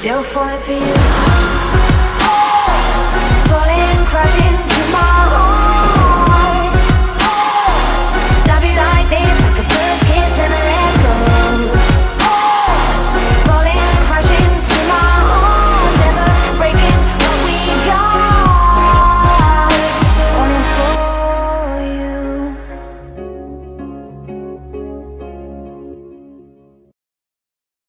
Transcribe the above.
still falling for you.